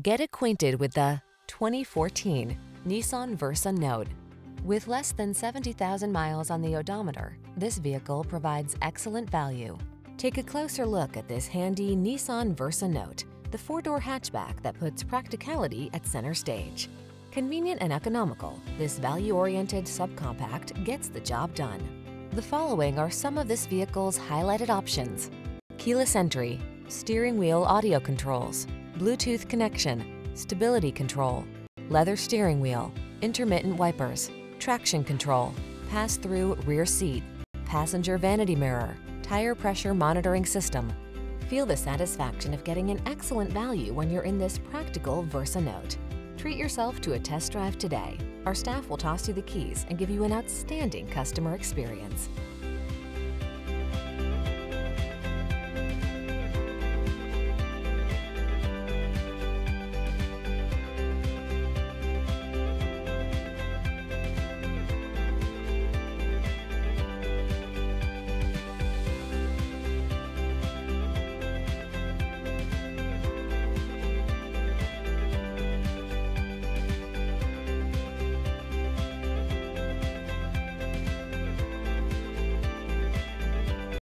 Get acquainted with the 2014 Nissan Versa Note. With less than 70,000 miles on the odometer, this vehicle provides excellent value. Take a closer look at this handy Nissan Versa Note, the four-door hatchback that puts practicality at center stage. Convenient and economical, this value-oriented subcompact gets the job done. The following are some of this vehicle's highlighted options. Keyless entry, steering wheel audio controls, Bluetooth connection, stability control, leather steering wheel, intermittent wipers, traction control, pass-through rear seat, passenger vanity mirror, tire pressure monitoring system. Feel the satisfaction of getting an excellent value when you're in this practical Versa Note. Treat yourself to a test drive today. Our staff will toss you the keys and give you an outstanding customer experience.